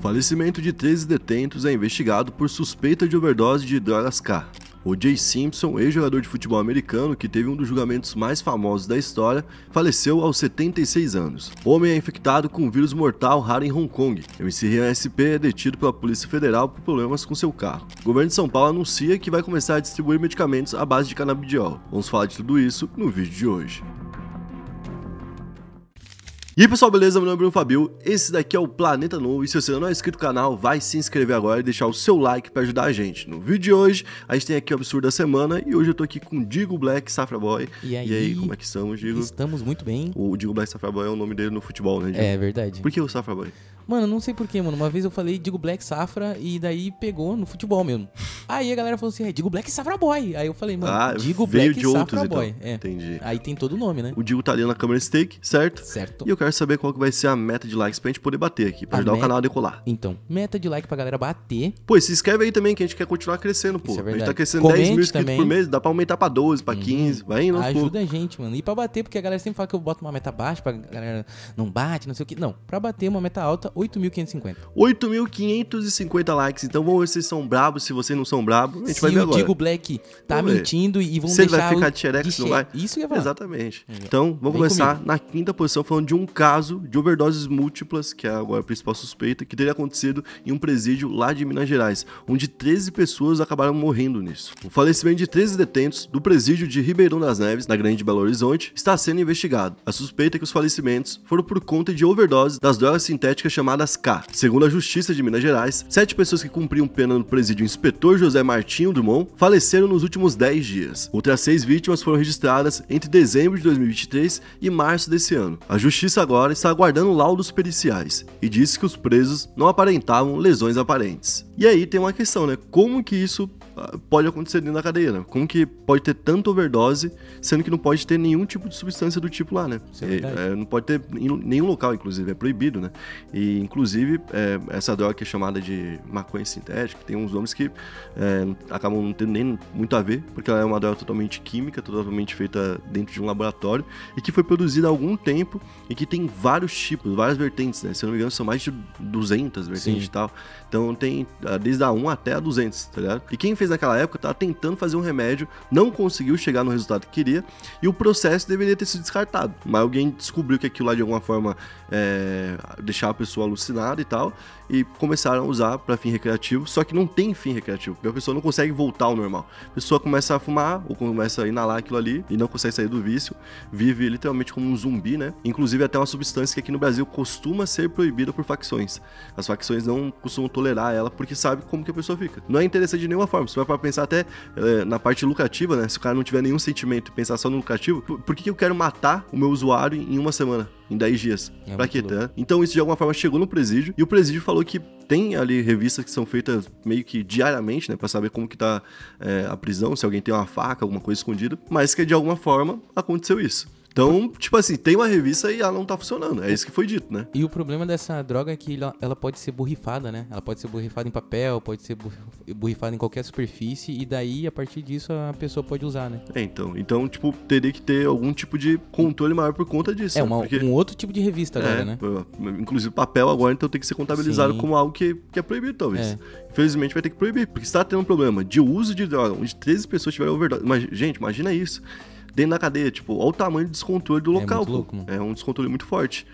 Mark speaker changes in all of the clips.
Speaker 1: Falecimento de 13 detentos é investigado por suspeita de overdose de drogas K. O Jay Simpson, ex-jogador de futebol americano que teve um dos julgamentos mais famosos da história, faleceu aos 76 anos. O homem é infectado com um vírus mortal raro em Hong Kong. MC Rian SP é detido pela Polícia Federal por problemas com seu carro. O governo de São Paulo anuncia que vai começar a distribuir medicamentos à base de canabidiol. Vamos falar de tudo isso no vídeo de hoje. E aí pessoal, beleza? Meu nome é Bruno Fabio, esse daqui é o Planeta Novo e se você não é inscrito no canal, vai se inscrever agora e deixar o seu like para ajudar a gente. No vídeo de hoje, a gente tem aqui o Absurdo da Semana e hoje eu tô aqui com o Digo Black Safra Boy.
Speaker 2: E aí,
Speaker 1: e aí como é que estamos, Digo?
Speaker 2: Estamos muito bem.
Speaker 1: O Digo Black Safra Boy é o nome dele no futebol, né, Digo?
Speaker 2: É verdade.
Speaker 1: Por que o Safra Boy?
Speaker 2: Mano, não sei porquê, mano. Uma vez eu falei Digo Black Safra e daí pegou no futebol mesmo. Aí a galera falou assim, é, Digo Black Safra Boy. Aí eu falei, mano,
Speaker 1: Ah,
Speaker 2: Digo Black
Speaker 1: de outros,
Speaker 2: Safra
Speaker 1: então.
Speaker 2: Boy. É.
Speaker 1: Entendi.
Speaker 2: Aí tem todo o nome, né?
Speaker 1: O Digo tá ali na câmera steak, certo?
Speaker 2: Certo.
Speaker 1: E eu quero saber qual que vai ser a meta de likes pra gente poder bater aqui, pra
Speaker 2: A
Speaker 1: ajudar o
Speaker 2: meta-
Speaker 1: canal a decolar.
Speaker 2: Então, meta de like pra galera bater.
Speaker 1: Pô, se inscreve aí também que a gente quer continuar crescendo, pô.
Speaker 2: É
Speaker 1: a gente tá crescendo 10 mil
Speaker 2: Comente
Speaker 1: inscritos
Speaker 2: também.
Speaker 1: por mês, dá pra aumentar pra 12, pra 15, vai indo.
Speaker 2: Ajuda a gente, mano. E pra bater, porque a galera sempre fala que eu boto uma meta baixa pra galera não bate, não sei o que. Não, pra bater uma meta alta, 8.550.
Speaker 1: 8.550 likes, então vamos ver se vocês são brabos, se vocês não são brabos, a gente
Speaker 2: Se
Speaker 1: vai ver
Speaker 2: o
Speaker 1: agora.
Speaker 2: Digo Black tá
Speaker 1: Vamos ver.
Speaker 2: mentindo e vão
Speaker 1: Se ele
Speaker 2: deixar
Speaker 1: vai ficar
Speaker 2: o
Speaker 1: de se não vai.
Speaker 2: Isso que eu ia falar.
Speaker 1: Exatamente. Então, vamos
Speaker 2: Vem
Speaker 1: começar
Speaker 2: comigo.
Speaker 1: na quinta posição falando de um caso de overdoses múltiplas, que é agora a principal suspeita, que teria acontecido em um presídio lá de Minas Gerais, onde 13 pessoas acabaram morrendo nisso. O falecimento de 13 detentos do presídio de Ribeirão das Neves, na Grande Belo Horizonte, está sendo investigado. A suspeita é que os falecimentos foram por conta de overdose das drogas sintéticas chamadas K. Segundo a Justiça de Minas Gerais, sete pessoas que cumpriam pena no presídio Inspetor José Martinho Drummond faleceram nos últimos 10 dias. Outras seis vítimas foram registradas entre dezembro de 2023 e março desse ano. A Justiça agora está aguardando laudos periciais e disse que os presos não aparentavam lesões aparentes. E aí tem uma questão, né? Como que isso pode acontecer dentro da cadeia, né? Como que pode ter tanta overdose, sendo que não pode ter nenhum tipo de substância do tipo lá, né?
Speaker 2: É verdade.
Speaker 1: é, não pode ter em nenhum local, inclusive, é proibido, né? E, inclusive, é, essa droga que é chamada de maconha sintética, tem uns nomes que é, acabam não tendo nem muito a ver, porque ela é uma droga totalmente química, totalmente feita dentro de um laboratório, e que foi produzida há algum tempo, e que tem vários tipos, várias vertentes, né? Se eu não me engano, são mais de 200 vertentes
Speaker 2: Sim.
Speaker 1: e tal. Então tem ah, desde a 1 até a 200, tá ligado? E quem fez naquela época tava tentando fazer um remédio, não conseguiu chegar no resultado que queria, e o processo deveria ter sido descartado. Mas alguém descobriu que aquilo lá de alguma forma é, deixava a pessoa alucinada e tal, e começaram a usar para fim recreativo, só que não tem fim recreativo, porque a pessoa não consegue voltar ao normal. A pessoa começa a fumar ou começa a inalar aquilo ali e não consegue sair do vício, vive literalmente como um zumbi, né? Inclusive até uma substância que aqui no Brasil costuma ser proibida por facções. As facções não costumam tolerar ela porque sabe como que a pessoa fica. Não é interessante de nenhuma forma. Você vai para pensar até eh, na parte lucrativa, né? Se o cara não tiver nenhum sentimento e pensar só no lucrativo, por, por que, que eu quero matar o meu usuário em uma semana? Em 10 dias.
Speaker 2: É
Speaker 1: pra quê? Tá? Então isso de alguma forma chegou no presídio e o presídio falou que tem ali revistas que são feitas meio que diariamente, né, Pra saber como que tá é, a prisão, se alguém tem uma faca, alguma coisa escondida, mas que de alguma forma aconteceu isso. Então, tipo assim, tem uma revista e ela não tá funcionando. É isso que foi dito, né?
Speaker 2: E o problema dessa droga é que ela, pode ser borrifada, né? Ela pode ser borrifada em papel, pode ser bor- borrifada em qualquer superfície, e daí, a partir disso, a pessoa pode usar, né?
Speaker 1: É, então, então, tipo, teria que ter algum tipo de controle maior por conta disso.
Speaker 2: É
Speaker 1: né?
Speaker 2: uma-
Speaker 1: Porque-
Speaker 2: um outro tipo de revista agora,
Speaker 1: É,
Speaker 2: né?
Speaker 1: Inclusive papel agora, então tem que ser contabilizado
Speaker 2: Sim.
Speaker 1: como algo que, que é proibido, talvez.
Speaker 2: É.
Speaker 1: Infelizmente vai ter que proibir, porque se tá tendo um problema de uso de droga, onde 13 pessoas tiveram overdose. Mas, gente, imagina isso. Dentro da cadeia, tipo, olha o tamanho do descontrole do
Speaker 2: É
Speaker 1: local. pô.
Speaker 2: louco,
Speaker 1: é um descontrole muito forte.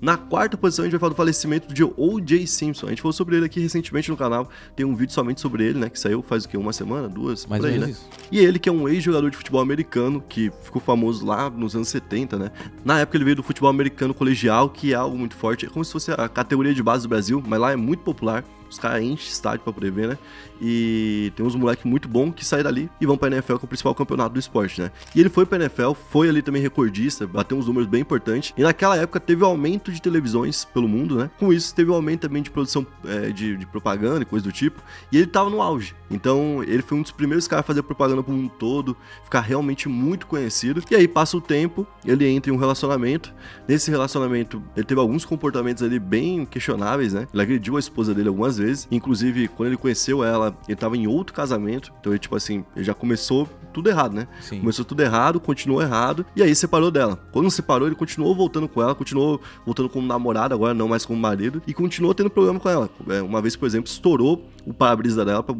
Speaker 1: Na quarta posição, a gente vai falar do falecimento de O.J. Simpson. A gente falou sobre ele aqui recentemente no canal. Tem um vídeo somente sobre ele, né? Que saiu faz o quê? Uma semana? Duas?
Speaker 2: Mais
Speaker 1: por aí, né?
Speaker 2: isso.
Speaker 1: E ele, que é um ex-jogador de futebol americano, que ficou famoso lá nos anos 70, né? Na época ele veio do futebol americano colegial, que é algo muito forte. É como se fosse a categoria de base do Brasil, mas lá é muito popular. Os caras enchem estádio pra poder ver, né? E tem uns moleques muito bons que saem dali e vão pra NFL, que é o principal campeonato do esporte, né? E ele foi pra NFL, foi ali também recordista, bateu uns números bem importantes. E naquela época teve um aumento de televisões pelo mundo, né? Com isso, teve um aumento também de produção é, de, de propaganda e coisa do tipo. E ele tava no auge. Então, ele foi um dos primeiros caras a fazer propaganda pro mundo todo, ficar realmente muito conhecido. E aí passa o tempo, ele entra em um relacionamento. Nesse relacionamento, ele teve alguns comportamentos ali bem questionáveis, né? Ele agrediu a esposa dele algumas vezes. Inclusive, quando ele conheceu ela, ele tava em outro casamento. Então, ele, tipo assim, ele já começou tudo errado, né?
Speaker 2: Sim.
Speaker 1: Começou tudo errado, continuou errado, e aí separou dela. Quando separou, ele continuou voltando com ela, continuou voltando como namorado, agora não mais como marido, e continuou tendo problema com ela. É, Uma vez, por exemplo, estourou o para-brisa dela pra,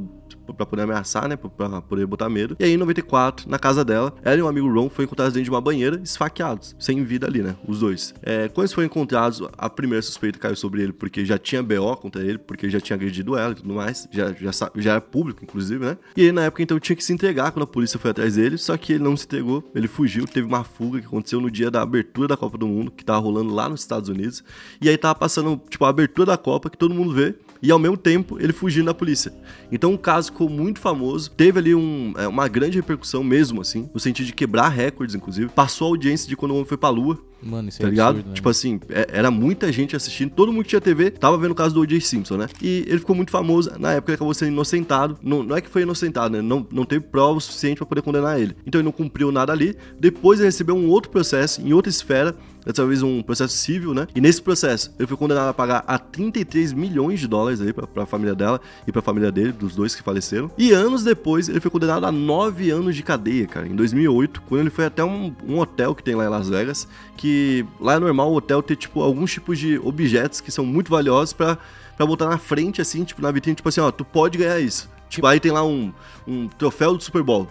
Speaker 1: pra poder ameaçar, né? Pra poder botar medo. E aí, em 94, na casa dela, ela e um amigo Ron foram encontrados dentro de uma banheira, esfaqueados, sem vida ali, né? Os dois. É, quando eles foram encontrados, a primeira suspeita caiu sobre ele, porque já tinha BO contra ele, porque já tinha agredido ela e tudo mais. Já, já, já era público, inclusive, né? E ele, na época, então, tinha que se entregar quando a polícia foi atrás dele, só que ele não se entregou, ele fugiu, teve uma fuga que aconteceu no dia da abertura da Copa do Mundo, que tava rolando lá nos Estados Unidos. E aí tava passando, tipo, a abertura da Copa, que todo mundo vê, e ao mesmo tempo ele fugindo da polícia. Então o caso ficou muito famoso, teve ali um, é, uma grande repercussão mesmo, assim, no sentido de quebrar recordes, inclusive. Passou a audiência de quando o homem foi pra lua,
Speaker 2: Mano, isso
Speaker 1: tá
Speaker 2: é
Speaker 1: ligado?
Speaker 2: absurdo, né?
Speaker 1: Tipo assim, é- era muita gente assistindo, todo mundo que tinha TV tava vendo o caso do O.J. Simpson, né? E ele ficou muito famoso, na época ele acabou sendo inocentado. Não, não é que foi inocentado, né? Não, não teve prova suficiente pra poder condenar ele. Então ele não cumpriu nada ali. Depois ele recebeu um outro processo em outra esfera, dessa vez um processo civil, né? E nesse processo ele foi condenado a pagar a 33 milhões de dólares aí pra, pra família dela e pra família dele, dos dois que faleceram. E anos depois ele foi condenado a 9 anos de cadeia, cara, em 2008, quando ele foi até um, um hotel que tem lá em Las Vegas, que lá é normal o hotel ter, tipo, alguns tipos de objetos que são muito valiosos pra, pra botar na frente, assim, tipo, na vitrine, tipo assim, ó, tu pode ganhar isso. Tipo, aí tem lá um, um troféu do Super Bowl,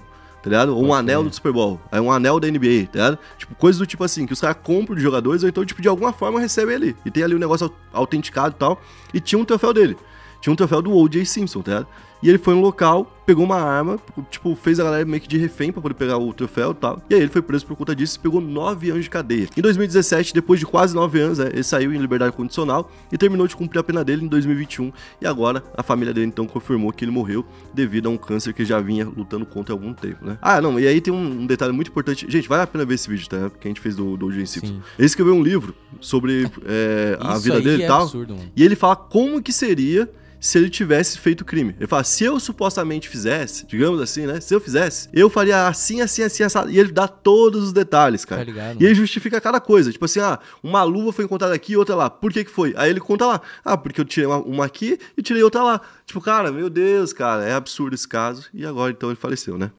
Speaker 1: tá ligado? Ou um
Speaker 2: Pode
Speaker 1: anel do Super Bowl, aí um anel da NBA, tá ligado? Tipo, coisas do tipo assim, que os caras compram de jogadores, ou então, tipo, de alguma forma recebem ali. E tem ali um negócio au- autenticado e tal. E tinha um troféu dele. Tinha um troféu do O.J. Simpson, tá ligado? E ele foi no local, pegou uma arma, tipo, fez a galera meio que de refém pra poder pegar o troféu e tal. E aí ele foi preso por conta disso e pegou nove anos de cadeia. Em 2017, depois de quase nove anos, né, ele saiu em liberdade condicional e terminou de cumprir a pena dele em 2021. E agora a família dele então confirmou que ele morreu devido a um câncer que já vinha lutando contra há algum tempo, né? Ah, não, e aí tem um, detalhe muito importante. Gente, vale a pena ver esse vídeo, tá? Que a gente fez do, do O.J. Simpson.
Speaker 2: Sim.
Speaker 1: Ele escreveu um livro sobre é, a vida dele e
Speaker 2: é
Speaker 1: tal.
Speaker 2: absurdo.
Speaker 1: E ele fala como que seria se ele tivesse feito o crime. Ele fala, se eu supostamente fizesse, digamos assim, né? Se eu fizesse, eu faria assim, assim, assim, assado. E ele dá todos os detalhes, cara.
Speaker 2: Tá ligado?
Speaker 1: E ele justifica cada coisa. Tipo assim, ah, uma luva foi encontrada aqui e outra lá. Por que que foi? Aí ele conta lá. Ah, porque eu tirei uma, uma aqui e tirei outra lá. Tipo, cara, meu Deus, cara, é absurdo esse caso. E agora, então, ele faleceu, né?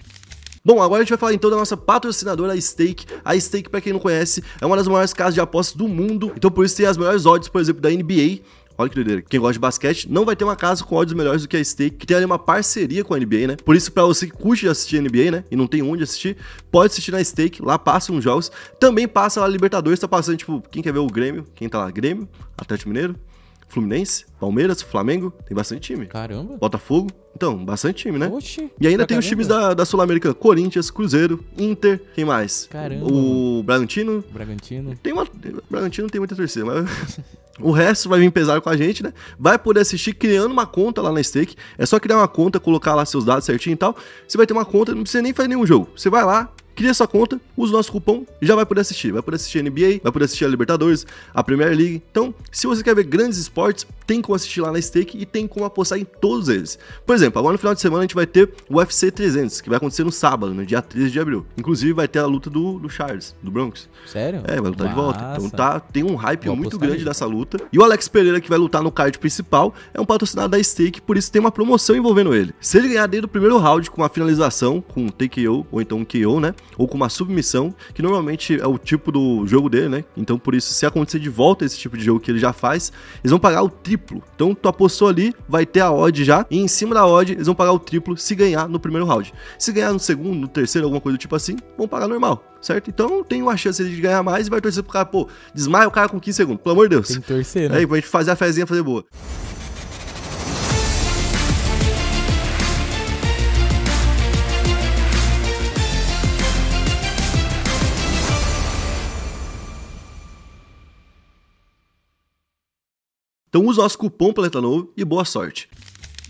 Speaker 1: Bom, agora a gente vai falar então da nossa patrocinadora, a Stake. A Stake, pra quem não conhece, é uma das maiores casas de apostas do mundo. Então, por isso tem as melhores odds, por exemplo, da NBA. Olha que doideira. Quem gosta de basquete não vai ter uma casa com odds melhores do que a Stake, que tem ali uma parceria com a NBA, né? Por isso, pra você que curte assistir NBA, né? E não tem onde assistir, pode assistir na Stake. Lá passa uns jogos. Também passa lá Libertadores, tá passando, tipo, quem quer ver o Grêmio? Quem tá lá? Grêmio, Atlético Mineiro, Fluminense, Palmeiras, Flamengo. Tem bastante time.
Speaker 2: Caramba.
Speaker 1: Botafogo. Então, bastante time, né?
Speaker 2: Oxi.
Speaker 1: E ainda tem os
Speaker 2: caramba.
Speaker 1: times da, da Sul-Americana: Corinthians, Cruzeiro, Inter, quem mais?
Speaker 2: Caramba,
Speaker 1: O Bragantino.
Speaker 2: Bragantino.
Speaker 1: Tem uma. Bragantino não tem muita torcida, mas. o resto vai vir pesado com a gente, né? Vai poder assistir criando uma conta lá na Stake. É só criar uma conta, colocar lá seus dados certinho e tal. Você vai ter uma conta, não precisa nem fazer nenhum jogo. Você vai lá. Cria sua conta, usa o nosso cupom e já vai poder assistir. Vai poder assistir a NBA, vai poder assistir a Libertadores, a Premier League. Então, se você quer ver grandes esportes, tem como assistir lá na Stake e tem como apostar em todos eles. Por exemplo, agora no final de semana a gente vai ter o UFC 300, que vai acontecer no sábado, no dia 13 de abril. Inclusive vai ter a luta do, do Charles, do Bronx.
Speaker 2: Sério?
Speaker 1: É, vai lutar de volta. Então
Speaker 2: Massa.
Speaker 1: tá, tem um hype
Speaker 2: Vou
Speaker 1: muito grande
Speaker 2: nisso.
Speaker 1: dessa luta. E o Alex Pereira, que vai lutar no card principal, é um patrocinado da Stake, por isso tem uma promoção envolvendo ele. Se ele ganhar desde o primeiro round com uma finalização, com um TKO, ou então um KO, né? Ou com uma submissão, que normalmente é o tipo do jogo dele, né? Então por isso, se acontecer de volta esse tipo de jogo que ele já faz, eles vão pagar o triplo. Então tu apostou ali, vai ter a odd já, e em cima da odd eles vão pagar o triplo se ganhar no primeiro round. Se ganhar no segundo, no terceiro, alguma coisa do tipo assim, vão pagar normal, certo? Então tem uma chance de ganhar mais e vai torcer pro cara, pô, desmaia o cara com 15 segundos, pelo amor de Deus.
Speaker 2: Tem que torcer, né?
Speaker 1: Aí, pra gente fazer a fezinha fazer boa. Então use o nosso cupom Planeta Novo e boa sorte.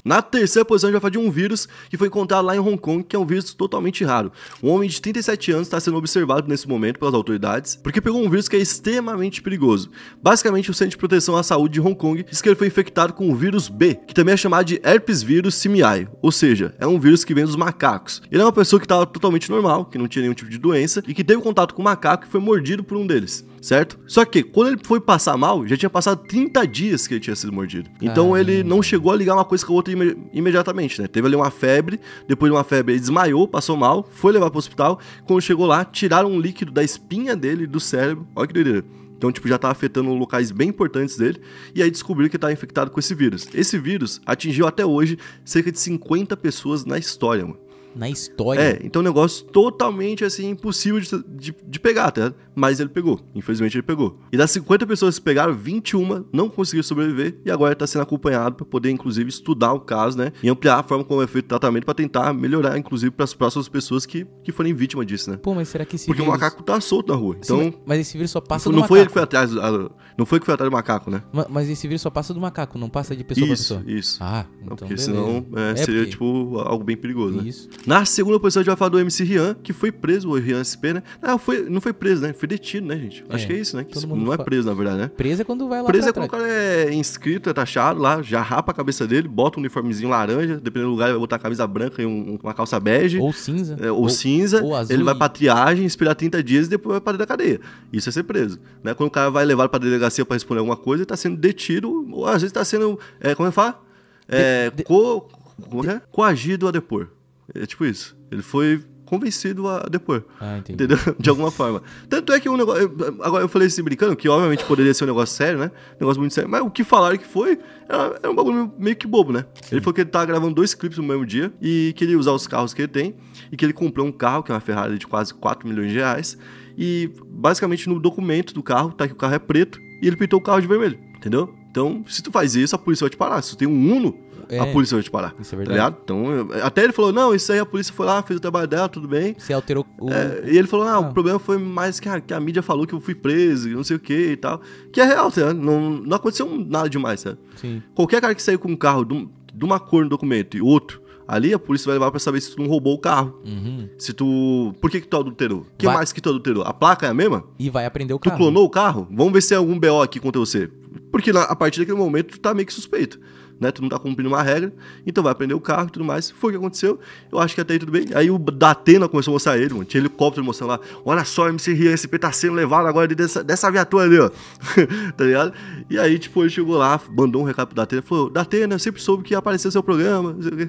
Speaker 1: Na terceira posição, a gente vai falar de um vírus que foi encontrado lá em Hong Kong, que é um vírus totalmente raro. Um homem de 37 anos está sendo observado nesse momento pelas autoridades, porque pegou um vírus que é extremamente perigoso. Basicamente, o Centro de Proteção à Saúde de Hong Kong diz que ele foi infectado com o vírus B, que também é chamado de herpes vírus simiae, ou seja, é um vírus que vem dos macacos. Ele é uma pessoa que estava totalmente normal, que não tinha nenhum tipo de doença, e que teve contato com um macaco e foi mordido por um deles. Certo? Só que quando ele foi passar mal, já tinha passado 30 dias que ele tinha sido mordido. Então ele não chegou a ligar uma coisa com a outra ime- imediatamente, né? Teve ali uma febre, depois de uma febre ele desmaiou, passou mal, foi levar pro hospital. Quando chegou lá, tiraram um líquido da espinha dele do cérebro. Olha que doideira. Então, tipo, já tava afetando locais bem importantes dele. E aí descobriram que ele tava infectado com esse vírus. Esse vírus atingiu até hoje cerca de 50 pessoas na história, mano.
Speaker 2: Na história.
Speaker 1: É, então um negócio totalmente assim, impossível de, de, de pegar, tá? Mas ele pegou. Infelizmente ele pegou. E das 50 pessoas que pegaram, 21 não conseguiram sobreviver e agora tá sendo acompanhado para poder, inclusive, estudar o caso, né? E ampliar a forma como é feito o tratamento para tentar melhorar, inclusive, para as próximas pessoas que, que forem vítimas disso, né?
Speaker 2: Pô, mas será que esse
Speaker 1: Porque o
Speaker 2: vírus...
Speaker 1: macaco tá solto na rua.
Speaker 2: Sim,
Speaker 1: Então.
Speaker 2: mas- mas esse vírus só passa
Speaker 1: não
Speaker 2: do
Speaker 1: foi ele que foi
Speaker 2: macaco.
Speaker 1: atrás. Não foi que foi atrás do macaco, né?
Speaker 2: Ma- Mas esse vírus só passa do macaco, não passa de pessoa pra pessoa.
Speaker 1: isso.
Speaker 2: Ah,
Speaker 1: Não,
Speaker 2: então
Speaker 1: porque
Speaker 2: beleza.
Speaker 1: senão é,
Speaker 2: É,
Speaker 1: seria,
Speaker 2: porque-
Speaker 1: tipo, algo bem perigoso, né?
Speaker 2: Isso.
Speaker 1: Na segunda posição a gente vai falar do MC Rian, que foi preso, o Rian SP, né? Não, foi, não foi preso, né? Foi detido, né, gente? Acho
Speaker 2: É,
Speaker 1: que é isso, né? Que não é
Speaker 2: fa-
Speaker 1: preso, na verdade, né?
Speaker 2: Preso é quando vai lá
Speaker 1: Preso é quando o cara é inscrito, é taxado lá, já rapa a cabeça dele, bota um uniformezinho laranja, dependendo do lugar, ele vai botar a camisa branca e um- uma calça bege.
Speaker 2: Ou cinza.
Speaker 1: É, ou, cinza,
Speaker 2: ou azul
Speaker 1: ele vai pra triagem, esperar 30 dias e depois vai pra dentro da cadeia. Isso é ser preso. Né? Quando o cara vai levar pra delegacia pra responder alguma coisa, ele tá sendo detido, ou às vezes tá sendo. É, como é que fala? É,
Speaker 2: De-
Speaker 1: co, como é? Coagido a depor. É tipo isso. Ele foi convencido a depor.
Speaker 2: Ah, entendi.
Speaker 1: Entendeu? De alguma forma. Tanto é que um negócio. Agora eu falei assim brincando, que obviamente poderia ser um negócio sério, né? Um negócio muito sério. Mas o que falaram que foi era, era um bagulho meio que bobo, né? Ele falou que ele tava gravando dois clipes no mesmo dia e que ele ia usar os carros que ele tem e que ele comprou um carro, que é uma Ferrari de quase 4 milhões de reais. E basicamente no documento do carro tá que o carro é preto e ele pintou o carro de vermelho. Entendeu? Então, se tu faz isso, a polícia vai te parar. Se tu tem um Uno,
Speaker 2: É.
Speaker 1: a polícia vai te parar.
Speaker 2: Isso é
Speaker 1: Tá
Speaker 2: verdade.
Speaker 1: ligado? Então, eu- até ele falou: não, isso aí a polícia foi lá, fez o trabalho dela, tudo bem.
Speaker 2: Você alterou o...
Speaker 1: É, e ele falou: ah,
Speaker 2: Ah.
Speaker 1: o problema foi mais que a, que a mídia falou que eu fui preso não sei o que e tal. Que é real, tá? Não, não aconteceu nada demais, sabe?
Speaker 2: Sim.
Speaker 1: Qualquer cara que saiu com um carro de, um- de uma cor no documento e outro, ali a polícia vai levar pra saber se tu não roubou o carro.
Speaker 2: Uhum.
Speaker 1: Se tu. Por que, que tu adulterou? O que
Speaker 2: Vai-
Speaker 1: mais que tu adulterou? A placa é a mesma?
Speaker 2: E vai aprender o
Speaker 1: Tu
Speaker 2: carro.
Speaker 1: clonou o carro? Vamos ver se tem algum BO aqui contra você. Porque a partir daquele momento tu tá meio que suspeito. Né? Tu não tá cumprindo uma regra, então vai prender o carro e tudo mais. Foi o que aconteceu. Eu acho que até aí tudo bem. Aí o Datena começou a mostrar ele, mano. Tinha helicóptero mostrando lá. Olha só, MC Ria SP tá sendo levado agora dessa, dessa viatura ali, ó. tá ligado? E aí, tipo, ele chegou lá, mandou um recado pro Datena. Falou: Datena, eu sempre soube que ia aparecer seu programa. não sei o quê."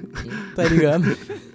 Speaker 2: Tá ligado?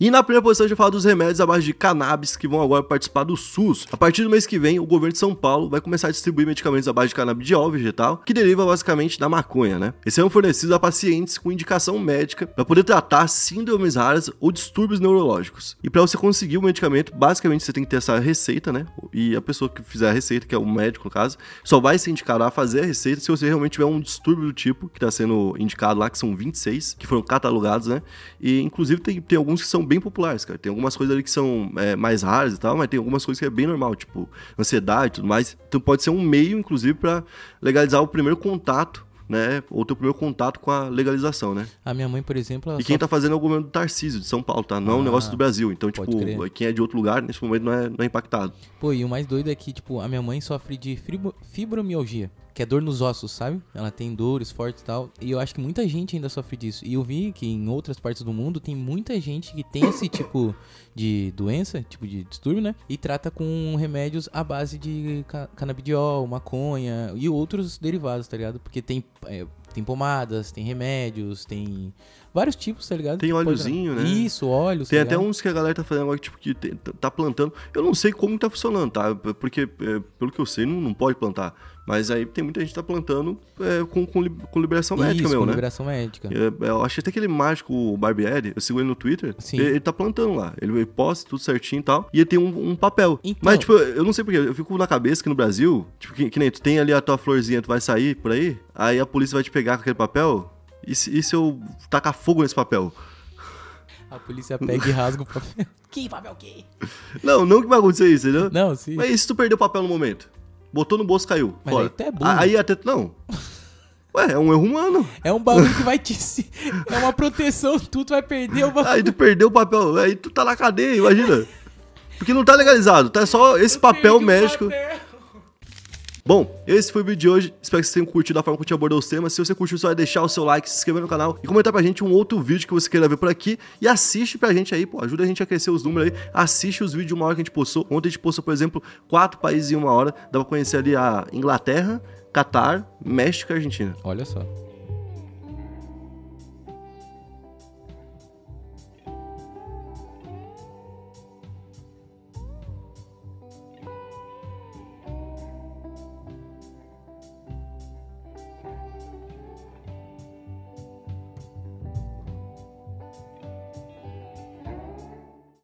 Speaker 1: E na primeira posição a gente vai falar dos remédios à base de cannabis que vão agora participar do SUS. A partir do mês que vem, o governo de São Paulo vai começar a distribuir medicamentos à base de canabidiol vegetal, que deriva basicamente da maconha, né? Esses serão fornecidos a pacientes com indicação médica para poder tratar síndromes raras ou distúrbios neurológicos. E para você conseguir o medicamento, basicamente você tem que ter essa receita, né? E a pessoa que fizer a receita, que é o médico no caso, só vai ser indicado a fazer a receita se você realmente tiver um distúrbio do tipo que está sendo indicado lá, que são 26, que foram catalogados, né? E inclusive tem, tem alguns que são bem populares, cara. Tem algumas coisas ali que são é, mais raras e tal, mas tem algumas coisas que é bem normal, tipo ansiedade e tudo mais. Então pode ser um meio, inclusive, para legalizar o primeiro contato, né? Ou ter o primeiro contato com a legalização, né?
Speaker 2: A minha mãe, por exemplo,
Speaker 1: E quem
Speaker 2: só-
Speaker 1: tá fazendo é o governo do Tarcísio, de São Paulo, tá? Não é um
Speaker 2: Ah,
Speaker 1: negócio do Brasil. Então, tipo,
Speaker 2: crer.
Speaker 1: quem é de outro lugar, nesse momento, não é, não é impactado.
Speaker 2: Pô, e o mais doido é que, tipo, a minha mãe sofre de fibro- fibromialgia, que é dor nos ossos, sabe? Ela tem dores fortes e tal. E eu acho que muita gente ainda sofre disso. E eu vi que em outras partes do mundo tem muita gente que tem esse tipo de doença, tipo de distúrbio, né? E trata com remédios à base de ca canabidiol, maconha e outros derivados, tá ligado? Porque tem, é, tem pomadas, tem remédios, tem vários tipos, tá ligado?
Speaker 1: Tem óleozinho, né?
Speaker 2: Isso, óleos.
Speaker 1: Tem
Speaker 2: tá
Speaker 1: até uns que a galera tá fazendo agora, tipo, que tem- tá plantando. Eu não sei como tá funcionando, tá? Porque, é, pelo que eu sei, não, não pode plantar. Mas aí tem muita gente que tá plantando é, com, com, com liberação médica
Speaker 2: Isso,
Speaker 1: mesmo,
Speaker 2: com
Speaker 1: né?
Speaker 2: liberação médica.
Speaker 1: É, eu achei até aquele mágico, o Barbieri, eu sigo ele no Twitter,
Speaker 2: Sim.
Speaker 1: ele, ele tá plantando lá. Ele, ele posta tudo certinho e tal, e ele tem um, um papel.
Speaker 2: Então-
Speaker 1: Mas, tipo, eu não sei porquê, eu fico na cabeça que no Brasil, tipo, que, que nem tu tem ali a tua florzinha, tu vai sair por aí, aí a polícia vai te pegar com aquele papel, e se, e se eu tacar fogo nesse papel?
Speaker 2: A polícia pega e rasga o papel. Que papel que?
Speaker 1: Não, não que vai acontecer isso, entendeu?
Speaker 2: Não, sim.
Speaker 1: Mas e se tu perdeu o papel no momento? Botou no bolso, caiu.
Speaker 2: Mas
Speaker 1: fora.
Speaker 2: aí tu é burro.
Speaker 1: Aí até. Não. Ué, é um erro humano.
Speaker 2: É um bagulho que vai te. se- É uma proteção, tu, tu vai perder o bagulho.
Speaker 1: Aí tu perdeu o papel. Aí tu tá na cadeia, imagina. Porque não tá legalizado, tá só esse papel
Speaker 2: Perdi o
Speaker 1: médico.
Speaker 2: papel.
Speaker 1: Bom, esse foi o vídeo de hoje. Espero que vocês tenham curtido a forma que eu te abordou os temas. Se você curtiu, só vai deixar o seu like, se inscrever no canal e comentar pra gente um outro vídeo que você queira ver por aqui. E assiste pra gente aí, pô. Ajuda a gente a crescer os números aí. Assiste os vídeos de uma hora que a gente postou. Ontem a gente postou, por exemplo, quatro países em uma hora. Dá pra conhecer ali a Inglaterra, Catar, México e Argentina.
Speaker 2: Olha só.